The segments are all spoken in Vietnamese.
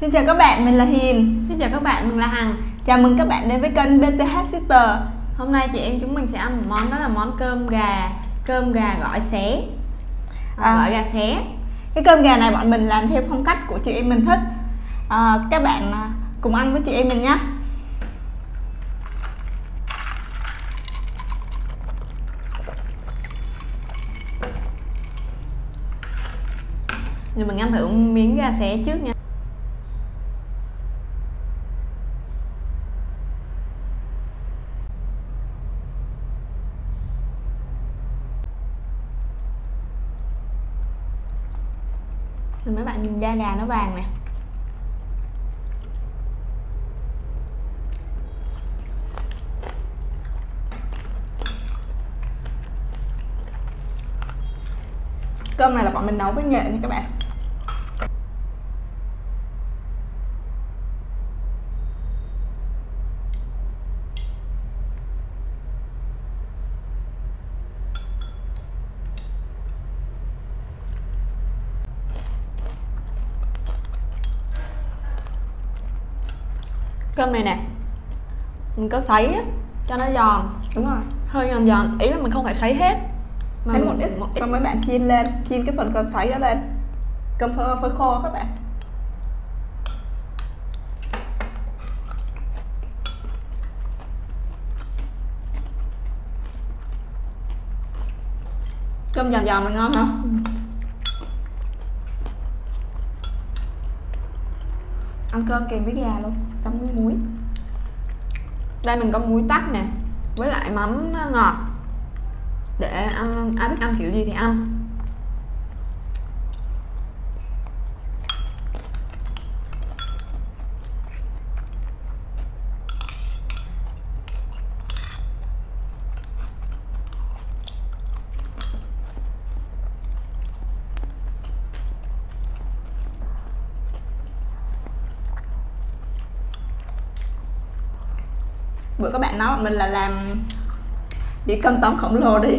Xin chào các bạn, mình là Hiền. Xin chào các bạn, mình là Hằng. Chào mừng các bạn đến với kênh BTH Sister. Hôm nay chị em chúng mình sẽ ăn một món đó là món cơm gà Cơm gà gỏi xé. À. Gỏi gà xé. Cái cơm gà này bọn mình làm theo phong cách của chị em mình thích. À, Các bạn à, cùng ăn với chị em mình nhé. Rồi mình ăn thử miếng gà xé trước nha Rồi mấy bạn nhìn da gà nó vàng nè. Cơm này là bọn mình nấu với nghệ nha các bạn. Cơm này nè. Mình có sấy Cho nó giòn. Đúng rồi. Hơi giòn giòn Ý là mình không phải sấy hết mà mình- một ít, một ít. xong mấy bạn chiên lên Chiên cái phần cơm sấy đó lên. Cơm phơi, phơi khô các bạn. Cơm giòn giòn mà ngon hả? Ăn cơm kèm với gà luôn Chấm với muối. Đây mình có muối tắc nè, với lại mắm ngọt. Để ăn, ai thích ăn kiểu gì thì ăn. Bữa các bạn nói mình là làm Đi cơm tấm khổng lồ đi.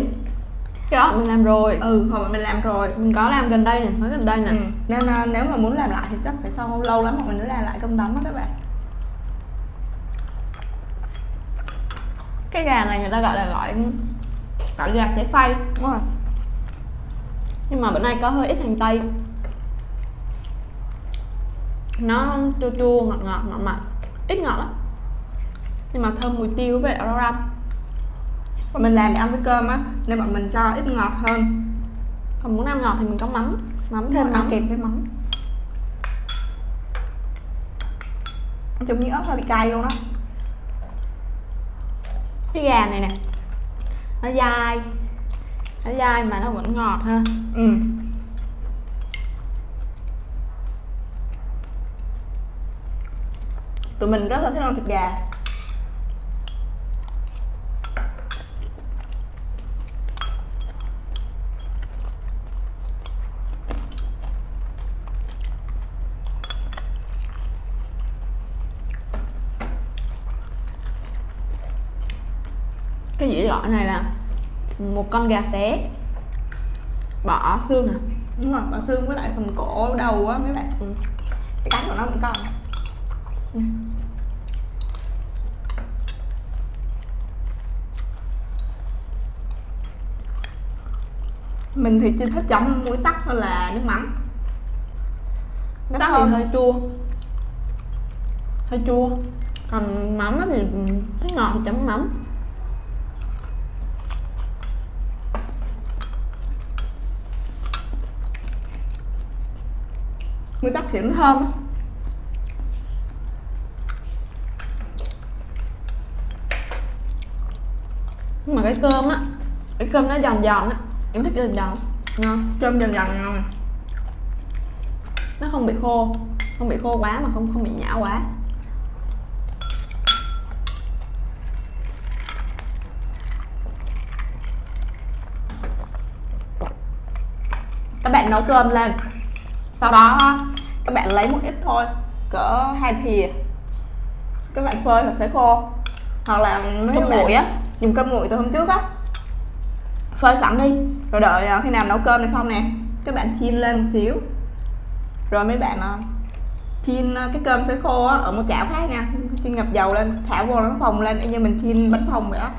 Cái đó mình làm rồi. Ừ, hồi mình làm rồi. Mình có làm gần đây nè mới gần đây nè. Ừ. Nên à, nếu mà muốn làm lại thì chắc phải sau lâu lắm bọn mình mới làm lại cơm tấm đó các bạn. Cái gà này người ta gọi là gọi gọi gà xé phay Đúng rồi nhưng mà bữa nay có hơi ít hành tây. Nó chua chua ngọt ngọt mặn mặn. Ít ngọt lắm nhưng mà thơm mùi tiêu với răm Bọn mình làm để ăn với cơm á Nên bọn mình cho ít ngọt hơn. Còn muốn ăn ngọt thì mình có mắm. Mắm Thêm mắm. kèm với mắm. Trông như ớt hơi bị cay luôn đó cái gà này nè nó dai. Nó dai mà nó vẫn ngọt ha. Ừ. Tụi mình rất là thích ăn thịt gà cái dĩa gỏi này là một con gà xé. Bỏ xương à? Đúng rồi, bằng xương với lại phần cổ đầu á mấy bạn. Ừ. Cái cánh của nó vẫn còn Mình thì chỉ thích chấm muối tắc hơn là nước mắm. Nó tắc thì hơi chua. Hơi chua. Còn mắm thì thích ngọt chấm mắm Muối tắc thì nó thơm nhưng mà cái cơm á cái cơm nó giòn giòn á. Em thích giòn giòn. Ngon. Cơm dần dần ngon. Nó không bị khô. Không bị khô quá mà không không bị nhão quá. Các bạn nấu cơm lên. Sau đó các bạn lấy một ít thôi cỡ hai thìa. Các bạn phơi hoặc sấy khô. Hoặc là Cơm nguội á. dùng cơm nguội từ hôm trước á. Phơi sẵn đi rồi đợi à, khi nào nấu cơm này xong nè. Các bạn chiên lên một xíu. Rồi mấy bạn à, chiên ờ, cái cơm sấy khô á, ở một chảo khác nha. Chiên ngập dầu lên thả vô nó phồng lên y như mình chiên bánh phồng vậy á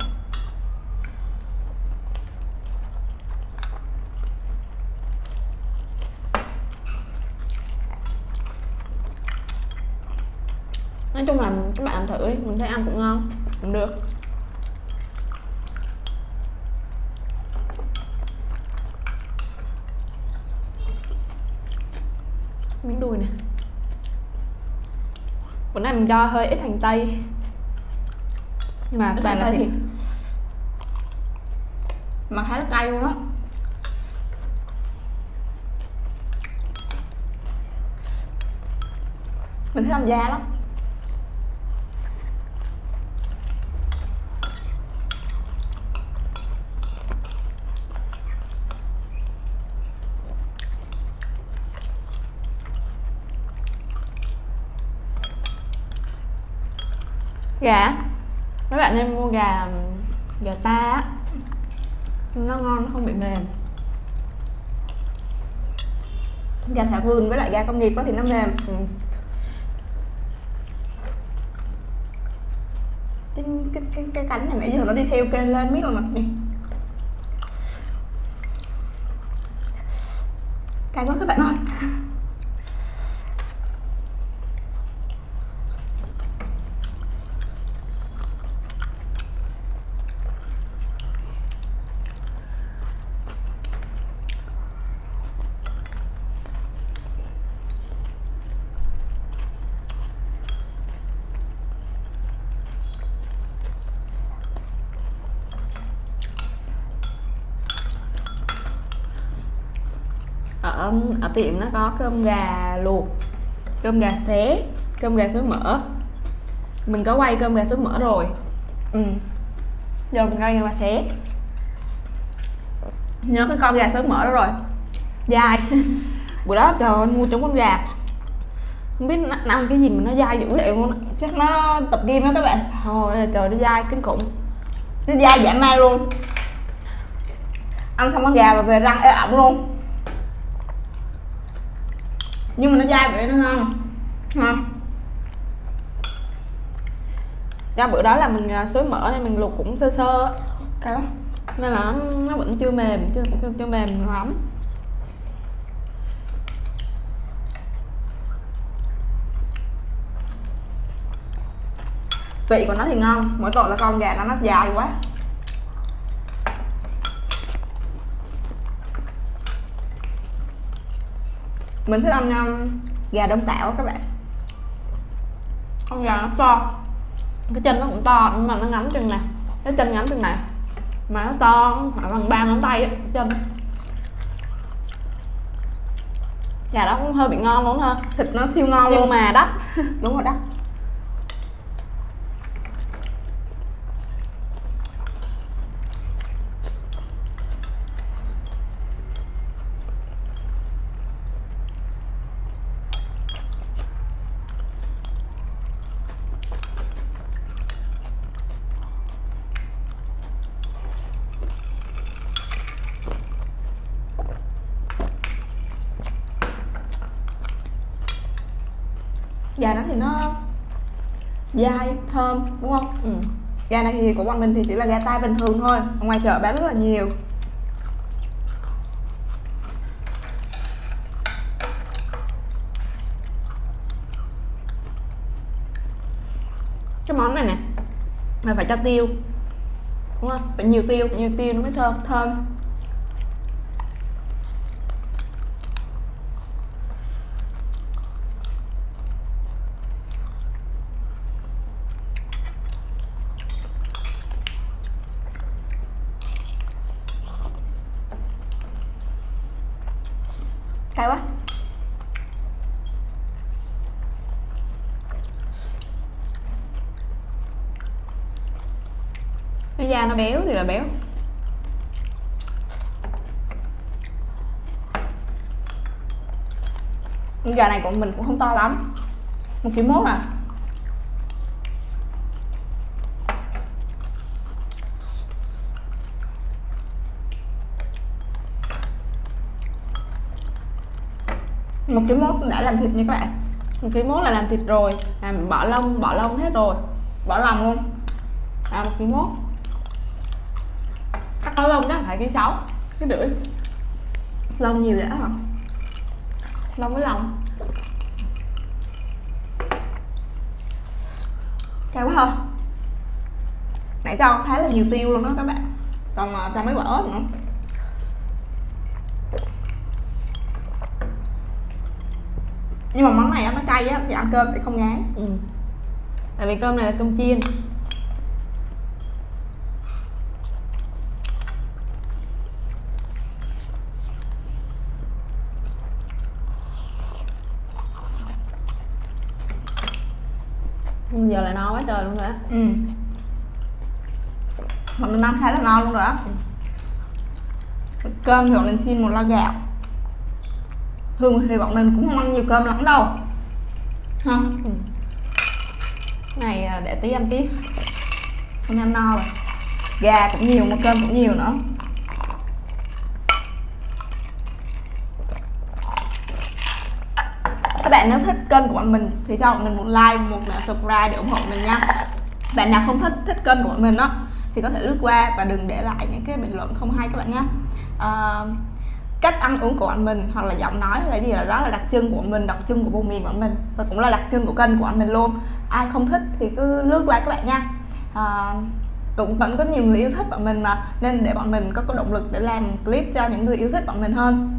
nói chung là các bạn làm thử đi mình thấy ăn cũng ngon cũng được. Miếng đùi nè. Bữa nay mình cho hơi ít hành tây. Nhưng mà Ít toàn là thịt. thì- mà khá là cay luôn á. Mình thích ăn da lắm gà mấy bạn nên mua gà gà ta á. Nó ngon nó không bị mềm. Da thả vườn với lại da công nghiệp á thì nó mềm. Ừ. cái cái cái, cái cánh này nãy giờ nó đi theo kênh lên miết rồi mà. Nè cay quá các bạn ơi ở ở tiệm nó có cơm gà luộc cơm gà xé cơm gà xối mỡ. Mình có quay cơm gà xối mỡ rồi. Ừ. giờ mình quay gà xé. Nhớ cái con gà sớm mở đó rồi. Dai. Bữa đó trời ơi mua trúng con gà. Không biết ăn cái gì mà nó dai dữ vậy luôn chắc nó tập game đó các bạn. Thôi trời nó dai kinh khủng. Nó dai dã man luôn. Ăn xong con gà và về răng ế ẩm luôn nhưng mà nó dai vậy nó ngon. Ngon. Do bữa đó là mình à, xối mỡ nên mình luộc cũng sơ sơ. Lắm nên là nó, nó vẫn chưa mềm chưa, chưa, chưa mềm lắm. Vị của nó thì ngon mỗi tội là con gà nó nó dài quá mình thích ăn um, gà đông tảo các bạn. Con gà nó to. Cái chân nó cũng to nhưng mà nó ngắn chừng này. Cái chân ngắn chừng này. Mà nó to khoảng bằng ba ngón tay á chân. Gà đó cũng hơi bị ngon luôn ha thịt nó siêu ngon nhưng luôn. mà đắt. Đúng rồi đó gà nó thì nó dai thơm đúng không? Ừ. gà này thì của bọn mình thì chỉ là gà tai bình thường thôi ngoài chợ bán rất là nhiều. Cái món này nè mà phải cho tiêu đúng không? Phải nhiều tiêu. Nhiều tiêu nó mới thơm. Thơm cay quá. Cái da nó béo thì là béo. Gà này của mình cũng không to lắm. Một ký mốt à một ký mốt đã làm thịt nha các bạn. Một ký mốt là làm thịt rồi. Làm bỏ lông bỏ lông hết rồi. Bỏ lòng luôn. À một ký mốt. Cắt có lông đó, phải ký sáu cái rưỡi lông nhiều vậy hả? Lông với lòng. Cao quá không nãy cho khá là nhiều tiêu luôn đó các bạn. Còn à, cho mấy quả ớt nữa. Nhưng mà món này á, nó cay á thì ăn cơm sẽ không ngán. Ừ. tại vì cơm này là cơm chiên. Nhưng giờ là no quá trời luôn rồi á ừ. Bọn mình ăn khá là ngon luôn rồi á. Cơm thì bọn mình xin một la gạo thường thì bọn mình cũng không ăn nhiều cơm lắm đâu. Ha ừ. này à, để tí ăn tí không ăn no rồi. Gà cũng nhiều mà cơm cũng nhiều nữa. Các bạn nếu thích kênh của bọn mình thì cho bọn mình một like một subscribe để ủng hộ mình nha. Bạn nào không thích thích kênh của bọn mình đó thì có thể lướt qua và đừng để lại những cái bình luận không hay các bạn nhé à, cách ăn uống của anh mình hoặc là giọng nói hay là gì là đó là đặc trưng của mình đặc trưng của vùng miền bọn mình và cũng là đặc trưng của kênh của anh mình luôn. Ai không thích thì cứ lướt qua các bạn nha. À, cũng vẫn có nhiều người yêu thích bọn mình mà nên để bọn mình có có động lực để làm clip cho những người yêu thích bọn mình hơn.